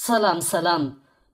ሰላም ሰላም።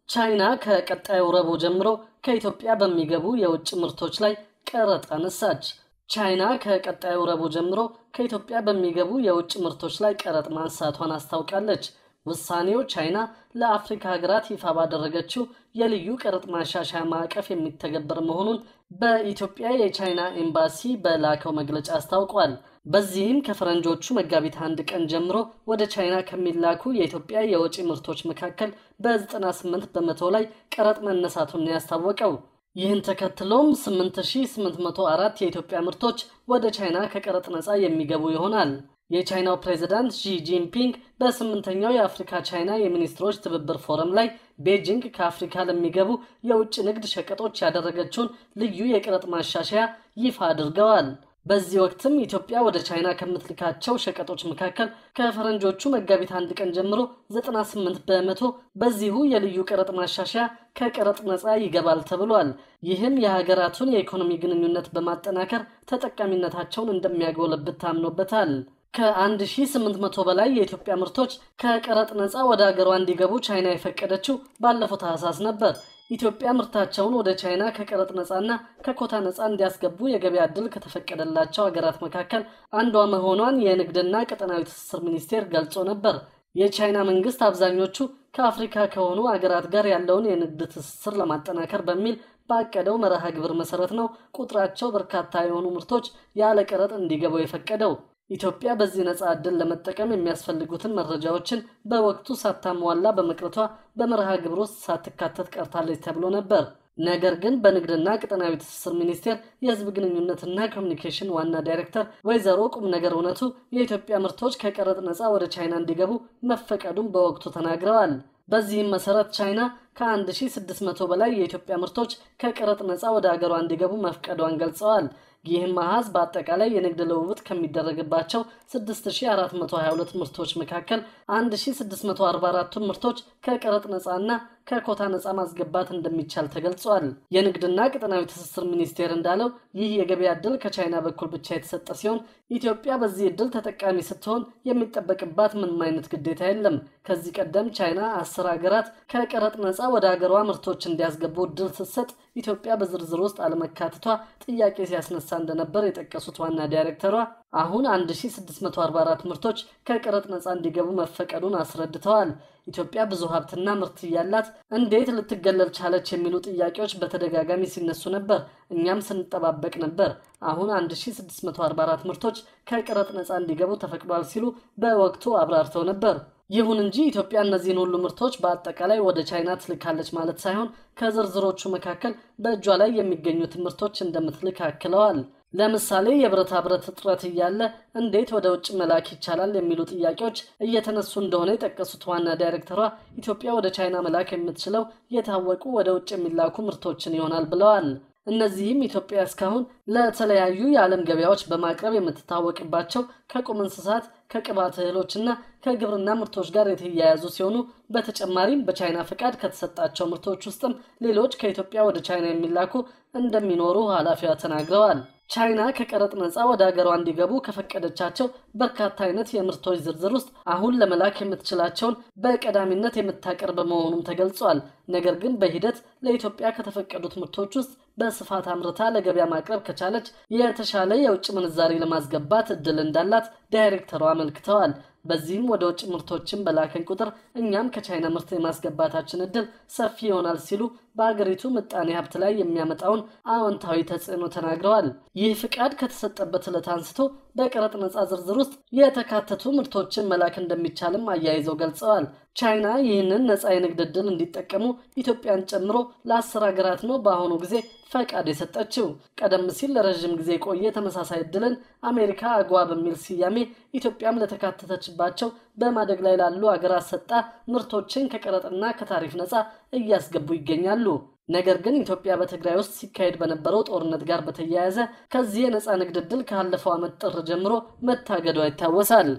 ቻይና ከቀጣዩ ረቡዕ ጀምሮ ከኢትዮጵያ በሚገቡ የውጭ ምርቶች ላይ ቀረጥ አነሳች። ቻይና ከቀጣዩ ረቡዕ ጀምሮ ከኢትዮጵያ በሚገቡ የውጭ ምርቶች ላይ ቀረጥ ማንሳቷን አስታውቃለች። ውሳኔው ቻይና ለአፍሪካ ሀገራት ይፋ ባደረገችው የልዩ ቀረጥ ማሻሻያ ማዕቀፍ የሚተገበር መሆኑን በኢትዮጵያ የቻይና ኤምባሲ በላከው መግለጫ አስታውቋል። በዚህም ከፈረንጆቹ መጋቢት አንድ ቀን ጀምሮ ወደ ቻይና ከሚላኩ የኢትዮጵያ የወጪ ምርቶች መካከል በ98 በመቶ ላይ ቀረጥ መነሳቱን ያስታወቀው። ይህን ተከትሎም 8804 የኢትዮጵያ ምርቶች ወደ ቻይና ከቀረጥ ነፃ የሚገቡ ይሆናል። የቻይናው ፕሬዚዳንት ሺ ጂንፒንግ በስምንተኛው የአፍሪካ ቻይና የሚኒስትሮች ትብብር ፎረም ላይ ቤጂንግ ከአፍሪካ ለሚገቡ የውጭ ንግድ ሸቀጦች ያደረገችውን ልዩ የቀረጥ ማሻሻያ ይፋ አድርገዋል። በዚህ ወቅትም ኢትዮጵያ ወደ ቻይና ከምትልካቸው ሸቀጦች መካከል ከፈረንጆቹ መጋቢት አንድ ቀን ጀምሮ 98 በመቶ በዚሁ የልዩ ቀረጥ ማሻሻያ ከቀረጥ ነፃ ይገባል ተብሏል። ይህም የሀገራቱን የኢኮኖሚ ግንኙነት በማጠናከር ተጠቃሚነታቸውን እንደሚያጎለብት ታምኖበታል። ከ1800 በላይ የኢትዮጵያ ምርቶች ከቀረጥ ነፃ ወደ አገሯ እንዲገቡ ቻይና የፈቀደችው ባለፈው ታህሳስ ነበር። ኢትዮጵያ ምርታቸውን ወደ ቻይና ከቀረጥ ነፃና ከኮታ ነፃ እንዲያስገቡ የገበያ ዕድል ከተፈቀደላቸው ሀገራት መካከል አንዷ መሆኗን የንግድና ቀጠናዊ ትስስር ሚኒስቴር ገልጾ ነበር። የቻይና መንግስት አብዛኞቹ ከአፍሪካ ከሆኑ አገራት ጋር ያለውን የንግድ ትስስር ለማጠናከር በሚል ባቀደው መርሃ ግብር መሰረት ነው ቁጥራቸው በርካታ የሆኑ ምርቶች ያለ ቀረጥ እንዲገቡ የፈቀደው። ኢትዮጵያ በዚህ ነፃ ዕድል ለመጠቀም የሚያስፈልጉትን መረጃዎችን በወቅቱ ሳታሟላ በመቅረቷ በመርሃ ግብር ውስጥ ሳትካተት ቀርታለች ተብሎ ነበር። ነገር ግን በንግድና ቀጠናዊ ትስስር ሚኒስቴር የሕዝብ ግንኙነትና ኮሚኒኬሽን ዋና ዳይሬክተር ወይዘሮ ቁም ነገር እውነቱ የኢትዮጵያ ምርቶች ከቀረጥ ነፃ ወደ ቻይና እንዲገቡ መፈቀዱን በወቅቱ ተናግረዋል። በዚህም መሰረት ቻይና ከ1600 በላይ የኢትዮጵያ ምርቶች ከቀረጥ ነፃ ወደ አገሯ እንዲገቡ መፍቀዷን ገልጸዋል። ይህም አሃዝ በአጠቃላይ የንግድ ልውውጥ ከሚደረግባቸው 6422 ምርቶች መካከል 1644ቱን ምርቶች ከቀረጥ ነፃና ከኮታ ነፃ ማስገባት እንደሚቻል ተገልጿል። የንግድና ቀጠናዊ ትስስር ሚኒስቴር እንዳለው ይህ የገበያ ዕድል ከቻይና በኩል ብቻ የተሰጠ ሲሆን ኢትዮጵያ በዚህ ዕድል ተጠቃሚ ስትሆን የሚጠበቅባት ምንም አይነት ግዴታ የለም። ከዚህ ቀደም ቻይና አስር ሀገራት ከቀረጥ ነፃ ወደ ሀገሯ ምርቶች እንዲያስገቡ ዕድል ስትሰጥ ኢትዮጵያ በዝርዝር ውስጥ አለመካተቷ ጥያቄ ሲያስነሳ እንደነበር የጠቀሱት ዋና ዳይሬክተሯ አሁን 1644 ምርቶች ከቀረጥ ነፃ እንዲገቡ መፈቀዱን አስረድተዋል። ኢትዮጵያ ብዙ ሀብትና ምርት እያላት እንዴት ልትገለል ቻለች የሚሉ ጥያቄዎች በተደጋጋሚ ሲነሱ ነበር። እኛም ስንጠባበቅ ነበር። አሁን 1644 ምርቶች ከቀረጥ ነፃ እንዲገቡ ተፈቅዷል ሲሉ በወቅቱ አብራርተው ነበር። ይሁን እንጂ ኢትዮጵያ እነዚህን ሁሉ ምርቶች በአጠቃላይ ወደ ቻይና ትልካለች ማለት ሳይሆን ከዝርዝሮቹ መካከል በእጇ ላይ የሚገኙትን ምርቶች እንደምትልክ አክለዋል። ለምሳሌ የብረታ ብረት እጥረት እያለ እንዴት ወደ ውጭ መላክ ይቻላል የሚሉ ጥያቄዎች እየተነሱ እንደሆነ የጠቀሱት ዋና ዳይሬክተሯ ኢትዮጵያ ወደ ቻይና መላክ የምትችለው የታወቁ ወደ ውጭ የሚላኩ ምርቶችን ይሆናል ብለዋል። እነዚህም ኢትዮጵያ እስካሁን ለተለያዩ የዓለም ገበያዎች በማቅረብ የምትታወቅባቸው ከቁም እንስሳት፣ ከቅባት እህሎችና ከግብርና ምርቶች ጋር የተያያዙ ሲሆኑ በተጨማሪም በቻይና ፈቃድ ከተሰጣቸው ምርቶች ውስጥም ሌሎች ከኢትዮጵያ ወደ ቻይና የሚላኩ እንደሚኖሩ ኃላፊዋ ተናግረዋል። ቻይና ከቀረጥ ነፃ ወደ ሀገሯ እንዲገቡ ከፈቀደቻቸው በርካታ አይነት የምርቶች ዝርዝር ውስጥ አሁን ለመላክ የምትችላቸውን በቀዳሚነት የምታቀርብ መሆኑም ተገልጿል። ነገር ግን በሂደት ለኢትዮጵያ ከተፈቀዱት ምርቶች ውስጥ በስፋት አምርታ ለገበያ ማቅረብ ከቻለች የተሻለ የውጭ ምንዛሬ ለማስገባት እድል እንዳላት ዳይሬክተሯ አመልክተዋል። በዚህም ወደ ውጭ ምርቶችን በላከን ቁጥር እኛም ከቻይና ምርት የማስገባታችን እድል ሰፊ ይሆናል ሲሉ በአገሪቱ ምጣኔ ሀብት ላይ የሚያመጣውን አዎንታዊ ተጽዕኖ ተናግረዋል። ይህ ፍቃድ ከተሰጠበት ዕለት አንስቶ በቀረጥ ነፃ ዝርዝር ውስጥ የተካተቱ ምርቶችን መላክ እንደሚቻልም አያይዘው ገልጸዋል። ቻይና ይህንን ነፃ የንግድ ዕድል እንዲጠቀሙ ኢትዮጵያን ጨምሮ ለአስር ሀገራት ነው በአሁኑ ጊዜ ፈቃድ የሰጠችው። ቀደም ሲል ለረዥም ጊዜ የቆየ ተመሳሳይ ዕድልን አሜሪካ አጓ በሚል ስያሜ ኢትዮጵያም ለተካተተችባቸው በማደግ ላይ ላሉ ሀገራት ሰጣ ምርቶችን ከቀረጥና ከታሪፍ ነፃ እያስገቡ ይገኛሉ። ነገር ግን ኢትዮጵያ በትግራይ ውስጥ ሲካሄድ በነበረው ጦርነት ጋር በተያያዘ ከዚህ የነፃ ንግድ ዕድል ካለፈው ዓመት ጥር ጀምሮ መታገዷ ይታወሳል።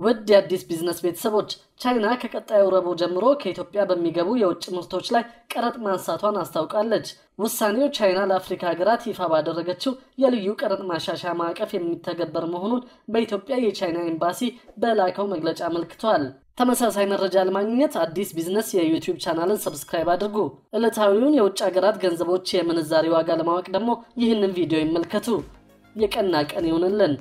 ውድ የአዲስ ቢዝነስ ቤተሰቦች ቻይና ከቀጣዩ ረቡዕ ጀምሮ ከኢትዮጵያ በሚገቡ የውጭ ምርቶች ላይ ቀረጥ ማንሳቷን አስታውቃለች። ውሳኔው ቻይና ለአፍሪካ ሀገራት ይፋ ባደረገችው የልዩ ቀረጥ ማሻሻያ ማዕቀፍ የሚተገበር መሆኑን በኢትዮጵያ የቻይና ኤምባሲ በላከው መግለጫ አመልክቷል። ተመሳሳይ መረጃ ለማግኘት አዲስ ቢዝነስ የዩቲዩብ ቻናልን subscribe አድርጉ። ዕለታዊውን የውጭ ሀገራት ገንዘቦች የምንዛሬ ዋጋ ለማወቅ ደግሞ ይህንን ቪዲዮ ይመልከቱ። የቀና ቀን ይሁንልን።